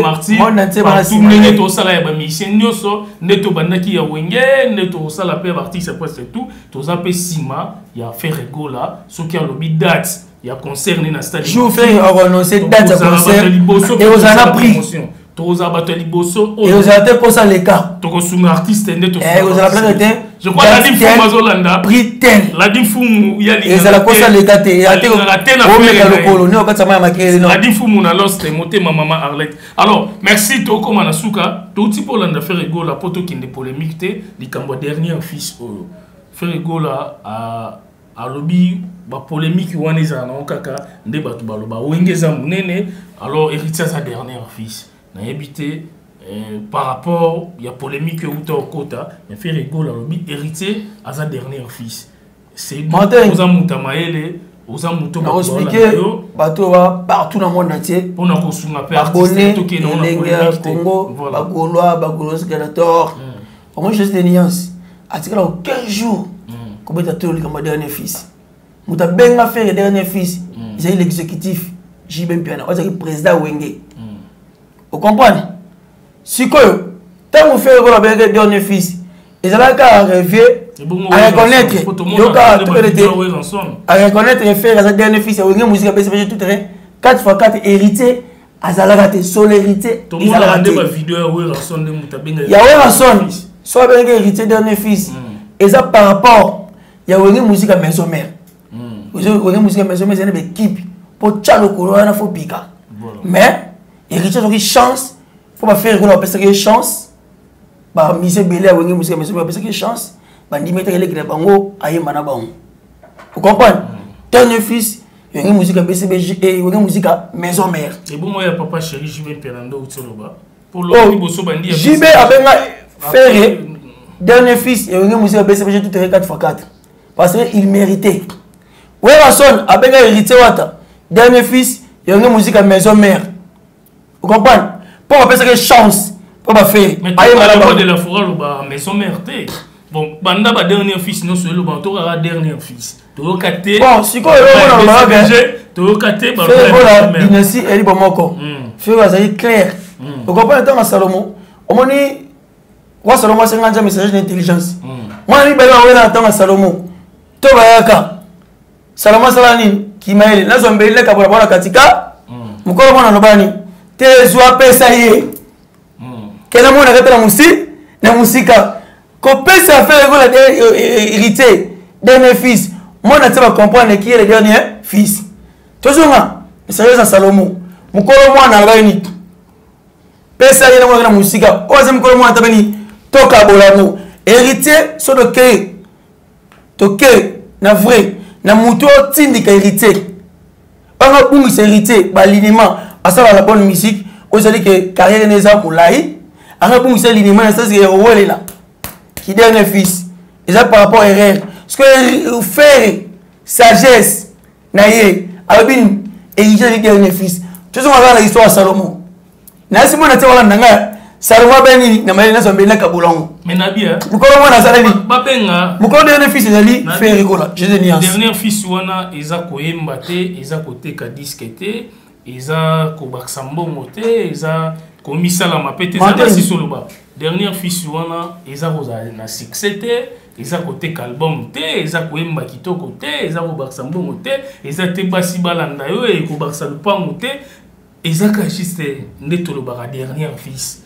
martirtout ndenge tosala ya bamusicien nyonso nde tobandaki ya wenge nde tokosala mpe ya baartiste presque tout toza mpe nsima ya ferre gola soki alobi date ya concert ne na stade jour ferre akoannonce date ya concert ekozala na prix tokozala bato ya liboso ekozala te mposa leka tokosunga artiste nde ekozala plana te ezala kosa leka te omeka lokolo nde okati sama ya makeleladi mfumu na loste motema mama arlette alors merci tokóma na suka touti mpo olanda fere gola mpo tokende polémique te likambo ya dernière fils oyo fere gola alobi bapolemiki wana ezala nango kaka nde bato baloba wenge eza monene alors héritier aza dernière fils nayebi te eh, par rapport ya polémique euta okota mais fe rigol alobi héritier aza dernière fils oza moto ya mayele oza moto bakoexplike bato ba partout na monde entier mpona kosunga mpe abone elenge ya congo bagolois bagolois galator mm. omoni jose de nuance atikala ko 15 jours mm. kobeta toyo likambo ya dernier fils moto abenga fere dernier fils mm. ezali l'exécutif jb mpiana oyo azalaki président wenge mm. ocomprendre sikoyo ntango fere koyo abengaki dernier fils ezalaki kaka revie areconnaitre yoka tokende te areconnaitre fere aza dernier fils ya wenge mosika apesi baje tout terrain 4 fois 4 héritier azalaka te solo héritier ezalaka te ya werason so abengaki héritier dernier fils hmm. eza par rapport ya wenge musika maison mère hmm. wenge musika maison mère eza na baekipe mpo tya lokolo wana fo pika mais héritier azwaki chance mpo bafere kuna bapesaki ye chance bamise ebele ya wenge musika maison mère bapesaki ye chance bandimi etaki elekela bango ayemba na bango vous comprenez ton et fils yenge muzika bcbg e yenge muzika maison mère ebongo ya papa chéri jb mperando utoloba jb abenga fere dernier fils yenge muzika bcbg tout ere 4 fois 4 parce que il méritait werason abenga héritier wata dernier fils yenge muzika maison mère okomprendre mpo bapesaki chance mpo baferi aye malamu de la foura loba maison mère te bon banda ba dernier fils nyonso eloba tokaka dernier fils toyoka te bon sikoyo eloko nalobaka toyoka te balola dynastie eli bomoko hmm. feo azali claire hmm. okompana ntango ya salomo omoni wa salomo asenga nzambe sagesse na intelligence hmm. mwana mibale bawela na ntango ya salomo to bayaka salama asala nini kimayele nazwa mbeli nakabola bwana katika mm. mokolo mwana aloba nini te zwa pesa ye mm. kena mwana akata na mosi na mosika kopesa afele ekola hérité eh, eh, eh, dernier fils mwana tia bacomprendre qui est le dernier fils tozonga sérieux na salomo mokolo mwana alobaki nini pesa ye nango na mosika oyo aza mokolo mwana tabani tokabola yango héritier soki okei toke na vrai na moto oyo tindika héritier banga bungisa héritier balinema asala la bonne musique oyo ezali ke carrière ne eza molai anga bungisa linema na sasike ya kowelela kiderne fils eza par rapport erreur ce que faire sagesse na ye alobi héritier ezali dernier fils tozonga kaka na histoire ya salomon nasi mwana te wana na ngai salongo abe nini na mayele nyonso ambeli nakabola yango mokolo mwana azala nini mokolo dernier fils ezali frère ekola jese niance dernier fils wana eza koyemba te eza koteka diske te eza kobakisa mbongo te eza komisalama mpe te eza nasi soloba dernier fils wana eza kozala na succès te eza koteka album te eza koyemba kitoko te eza kobakisa mbongo te eza te basi balanda yo ekobakisa lupango te eza kaka juste nde tolobaka dernière fils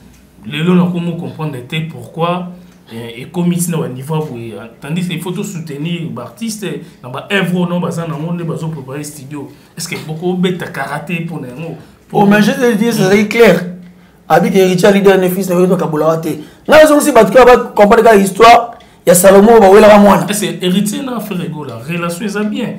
lelo nakomi comprendre te pourquoi eh, ekomi ntina baniveau ya boye ah, tandis que il faut tosoutenir baartiste na baœuvre ono baza nango nde bazoprépare studio est ce que bokobeta karate mpo na yango oh, mais je te dis ezalaki mm. clair abi te héritier alidi ane fils na yo tokabolawa te ngai ezongisi bato kaka bacomprendre kaka histoire ya salomo bawelaka mwana héritier na frère egola relation eza bien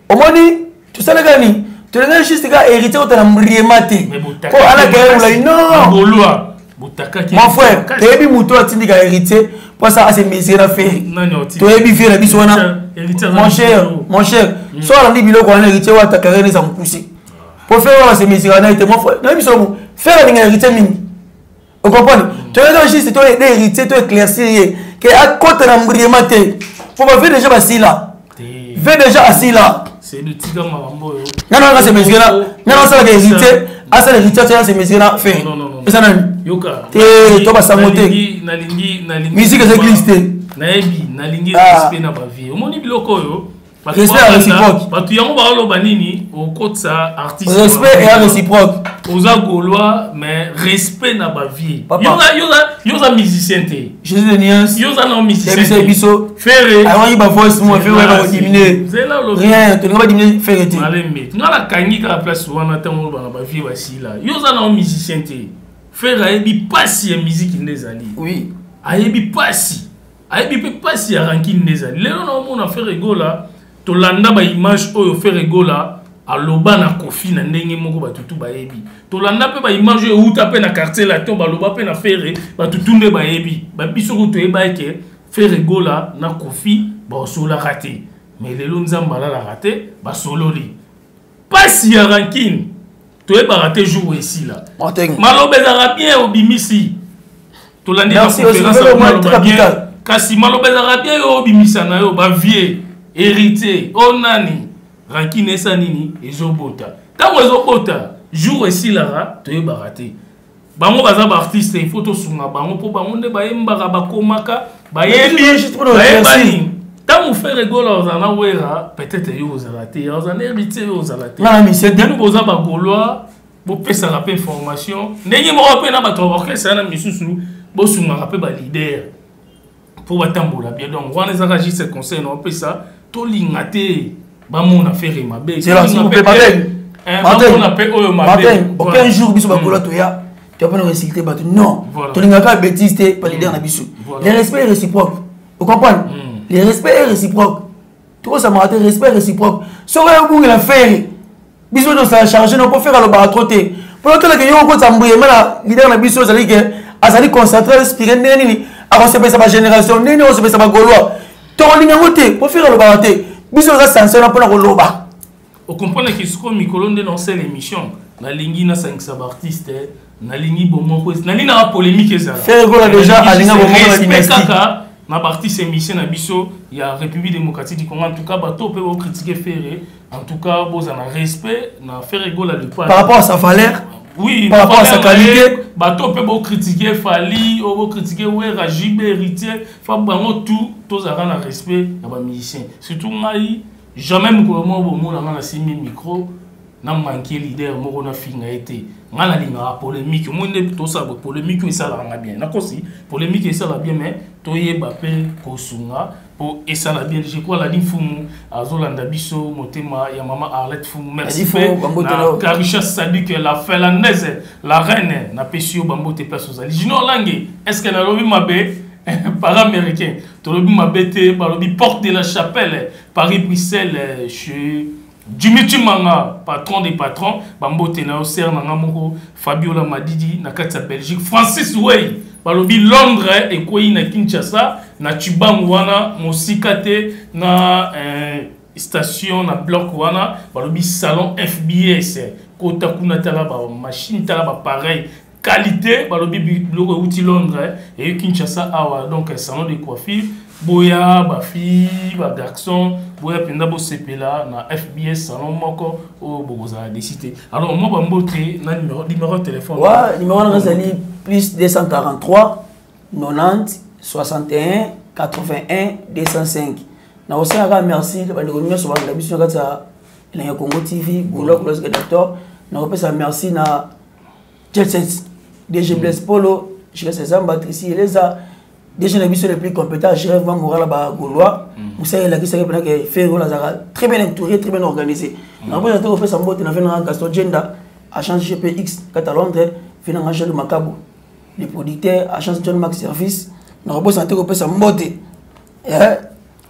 omoni tosala kaka nini tolingaki juste kaka héritier kota na mriema te po ana gaye ulai non mon frère toyebi moto atindika héritier po asa ase mesure na feri toyebi vie na biso wana mon cher mon cher mm. so alandi biloko wana héritier oyo atakare neza mokuse po feri wana ase mesure na ye te mon frère nayebi solo feri alinga héritier mingi o comprendre toyaka juste to aide héritier to éclaircir ye ke akota na mbriema te mpo bave déjà basila ve déjà asila nana aka se mesure na nana asalaka héritier asala héritier atya se mesure na fin eza nani te to basango te musique eza église te nayebi nalingi ah. respect na bavie omoni biloko oyo respect réciproque bato yango baoloba nini okotisa artiste respect ya réciproque oza gaulois mais respect na bavie yo oza musicien te jésus de niance yo oza na musicien biso ferre ayaki bavoice moi ferre ayaka kodimine rien tolinga badimine ferre te malembe nga nakangi kaka place wana ntango oloba na bavie basila yo oza na musicien te ferre ayebi mpasi ya miziki nde ezali oui ayebi mpasi ayebi mpe mpasi ya rankine nde ezali lelo na omona fere gola tolanda baimage oyo fere gola aloba na kofi na ndenge moko batutu bayebi tolanda mpe baimage oyo euta mpe na quartier laton baloba mpe na fere batutu nde bayebi babiso kutu toyeba eke fere gola na kofi baosolaka te me lelo nzambe alalaka te basololi mpasi ya rankine toyebaka te jour esila maloba ezalaka bien obimisi tolandi bien kasi maloba ezalaka bien yo obimisa na yo bavie héritier o oh, nani rankine esa nini ezobota ntango ezobota jour esilaka toyebaka te bango baza baartiste il faut tosunga bango mpo bango nde bayembaka bakomaka bayebani ntango frere gola ozala na wera peut-être yo ozala te ozala na héritier yo ozala te bino boza bagolois bopesaka mpe information ndenge moko mpe na bato ya orchestre na misusu bosungaka mpe balider mpo batambola bien donc wana ezaka juste conseil na opesa tolinga te bamona fere mabe bamona mpe oyo mabeaucun jour biso bakola mm. toya topona koinsulte bato non tolingaka bétise te palider mm. na biso le respect est réciproque ocomprendre mm. le respect est réciproque tokosamaka te respect réciproque soki oyo obungela fere biso tosala charge noko fere alobaka trop te mpo otalaka yo okotisa mbuyema na lidere na biso ozali ke azali concentré respire ndenge nini akosepelisa bagénération ndenge nini akosepelisa bagolois tokolinga yango te mpo fere alobaka te biso toza sanse wana mpona koloba okomprenaki sikoyo mikolo nde naosala émission nalingi nasangisa baartiste eh. nalingi bomoko nalingi na bapolémike ezalaferegola deja alinga bomoko na dynastie na baartiste émission na biso ya république démocratique du congo en tout cas bato oyo mpe baokritike ferre en tout cas bozala na respect na ferregola le par rapport à sa valeur oui par rapport à sa qualité bato mpe bokritike fali oyo bokritike wera jb héritier fa bango tout tozalaka na respect ya bamusicien surtout ngai jamais mokolo moko bomona nga nasimbi micro na manke leader moko nafinga ye te nga nalingaka polémique omoi nde tosala polémique oyo esalaka nga bien nakosi polémique esala bien mais toyeba mpe kosunga mpo esala bien je crois ladi mfumu azolanda biso motema ya mama arlette mfumu merci mpe na karisha saduke la finlandaise la reine napesi yo bambote place ozali junior lange est ce que nalobi mabe para américain tolobi mabe te balobi porte de la chapelle paris bruxelles euh, chez jimi cimanga patron des patrons bambote na yo ser na nga moko fabiola madidi na kati ya belgique francis wey balobi londres ekwei na kinshasa na cibangu wana mosika te na euh, station na bloc wana balobi salon fbs kota kuna tala bamashine tala bapareil qualité balobi biloko euti londres eyi eh, kinshasa awa donc eh, salon de coiffure boya bafille bagarçon boya mpenza bosepela na fbs salon moko oyo bokozala desi te alors mwa bambote na numero ya telefone wa numero wana ezali plus 243 90 61 81 205 na kosala kaka merci bandeko nyonso balanda biso na kati ya elenge congo tv golokulosgadator na kopesa merci na jet set dg blaise polo jikasa eza mbatrisi eleza dg na biso le plus compétent à gérer vraiment moral ya bagaulois mosala elakisaki mpena ke fer oyo azalaka très bien entouré très bien organisé nakoza te kopesa mbote na venanga gaston jenda agence gpx kati ya londres venanga jalo makabo le producteur agence john max service nakobosana te kopesa mbote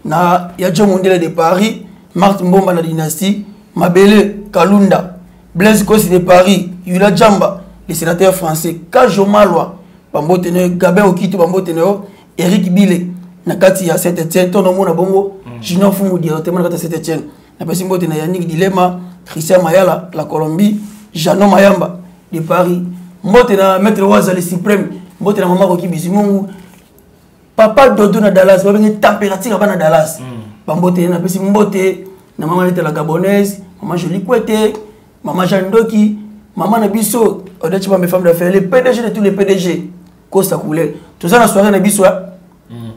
na ya John Mondela de Paris, Marthe Mbomba na dynastie, Mabele Kalunda, Blaise Kosi de Paris, Yula Jamba, les sénateurs français, Kajo Malwa, Bambote Neo, Gabin Okito Bambote Neo, Eric Bile, na kati ya Saint-Etienne, tono mona bongo, mm. Junior Fumu directement na kati ya Saint-Etienne. Na pesi mbote na Yannick Dilema, Christian Mayala, la Colombie, Jeannot Mayamba de Paris. Mbote na Maître Waza le suprême, mbote na Mama Roki Bizimungu, papa dodo na dallas babenge température ya bana dallas mm. bambote napesi mbote na mama nete la gabonaise mama jolie kwete mama jeanne ndoki mama na biso odeti bambe femme d'affaire le pdg de tous les pdg costa couleur toza na soirée na biso ya mm.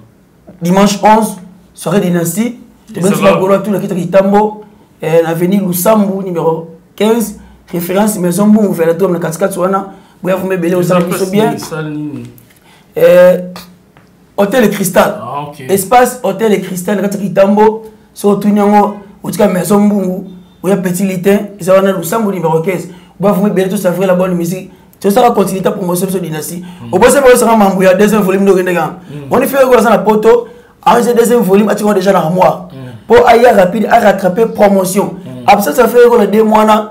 dimanche 11 soirée dynastie tobengisi bagolo ya tuna kitaka itambo eh, na avenue lusambu numéro 15 référence maison mbungu velatome na katikati wana boya vumba ebele osala biso bien eh, hotel et cristal ah, okay. espace hotel et cristal na kati ya kitambo so otuni yango otika maison mbungu oya petit litin eza wana lusambo numero 15 bavuma ebele tosavre la bonne musique tosala continuité promotion biso dynastie hmm. obosa mpe osanga mambo ya deuxième volume nde okendeki yango oni fere koyo aza na poto ange deuxième volume atika déjà na armoire mpo hmm. aya rapide arattrape promotion hmm. absence ya fere koyo na deux mois na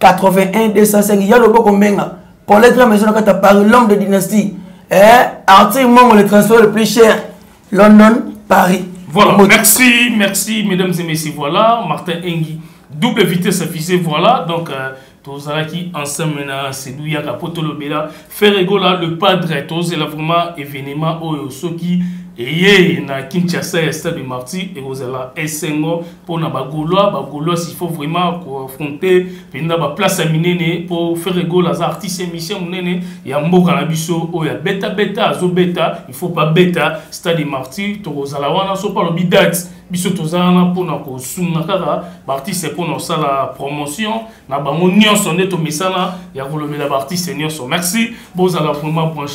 81 205 ya loboko mbenga colette la maison na kati ya paris l'homme de dynastie eh, arthur mongo le transport le plus cher london paris voilà Mot. merci merci mesdames et messieurs voilà martin engi double vitesse affiché voilà donc euh, tozalaki ensemble na sedu yaka po tolobela Ferre Gola le padre tozela vraiment événement oyo soki eye na Kinshasa ya stade Martyr ekozala esengo mpo na bagolois bagolois il faut vraiment koaffronter mpenza baplace ya minene mpo Ferre Gola aza artiste émission monene ya mboka na biso oyo abeta beta azobeta il faut babeta stade Martyr tokozala wana so mpo alobi date biso toza wana mpo na kosunga kaka baartiste mpo na kosala promotion na bango nyonso nde tomesana ya kolobela baartiste nyonso merci bozala vraiment branche